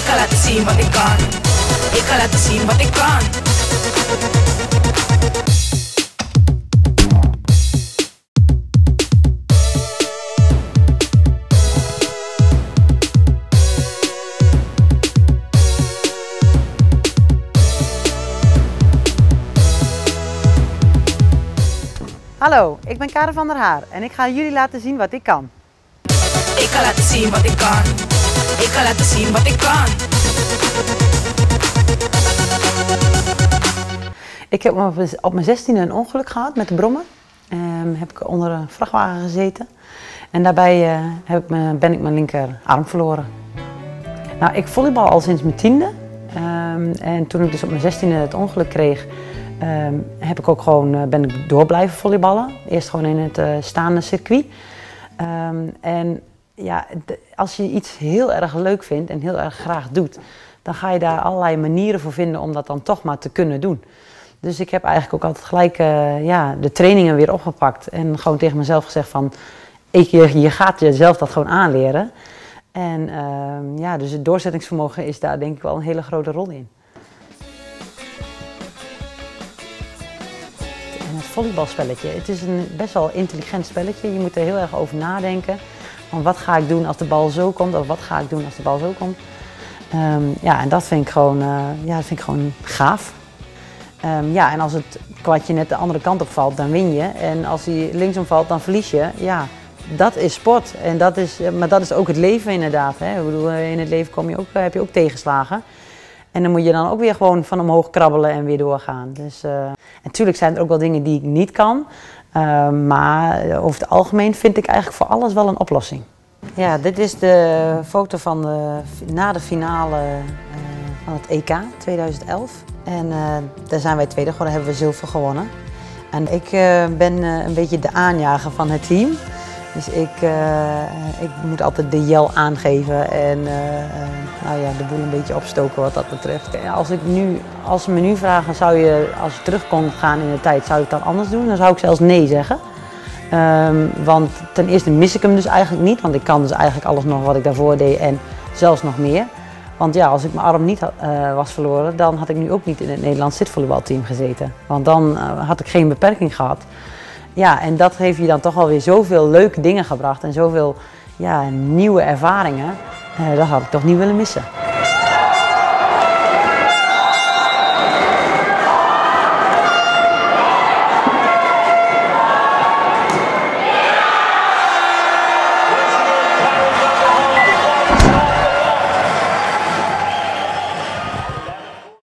Ik ga laten zien wat ik kan. Ik ga laten zien wat ik kan. Hallo, ik ben Karen van der Haar en ik ga jullie laten zien wat ik kan. Ik ga laten zien wat ik kan. Ik ga laten zien wat ik kan. Ik heb op mijn- 16e een ongeluk gehad met de brommen. Ehm, heb ik onder een vrachtwagen gezeten. En daarbij eh, heb ik ben ik mijn linkerarm verloren. Nou, ik volleybal al sinds mijn tiende. Ehm, en toen ik dus op mijn 16e het ongeluk kreeg, ehm, heb ik ook gewoon, eh, ben ik door blijven volleyballen. Eerst gewoon in het eh, staande circuit. En ja, als je iets heel erg leuk vindt en heel erg graag doet, dan ga je daar allerlei manieren voor vinden om dat dan toch maar te kunnen doen. Dus ik heb eigenlijk ook altijd gelijk eh, ja, de trainingen weer opgepakt en gewoon tegen mezelf gezegd van, ik, je, je gaat jezelf dat gewoon aanleren. En ehm, ja, dus het doorzettingsvermogen is daar denk ik wel een hele grote rol in. En het volleybalspelletje, het is een best wel intelligent spelletje. Je moet er heel erg over nadenken. Van wat ga ik doen als de bal zo komt of wat ga ik doen als de bal zo komt. Ehm, ja, en dat vind ik gewoon, eh, ja, dat vind ik gewoon gaaf. Ehm, ja, en als het kwartje net de andere kant op valt, dan win je. En als hij linksom valt, dan verlies je. Ja, dat is sport. En dat is, maar dat is ook het leven inderdaad. Hè. Eh, in het leven kom je ook, eh, heb je ook tegenslagen. En dan moet je dan ook weer gewoon van omhoog krabbelen en weer doorgaan. Dus, eh, natuurlijk zijn er ook wel dingen die ik niet kan. Ehm, maar over het algemeen vind ik eigenlijk voor alles wel een oplossing. Ja, dit is de foto van na de finale eh, van het EK 2011. En eh, daar zijn wij tweede geworden, hebben we zilver gewonnen. En ik eh, ben een beetje de aanjager van het team. Dus ik, eh, ik moet altijd de jel aangeven en eh, eh, nou ja, de boel een beetje opstoken wat dat betreft. Als, ik nu, als ze me nu vragen, zou je, als je terug kon gaan in de tijd, zou ik dat anders doen? Dan zou ik zelfs nee zeggen. Ehm, want ten eerste mis ik hem dus eigenlijk niet, want ik kan dus eigenlijk alles nog wat ik daarvoor deed en zelfs nog meer. Want ja, als ik mijn arm niet was verloren, dan had ik nu ook niet in het Nederlands zitvolleybalteam gezeten. Want dan had ik geen beperking gehad. Ja, en dat heeft je dan toch alweer zoveel leuke dingen gebracht en zoveel ja, nieuwe ervaringen. Eh, dat had ik toch niet willen missen.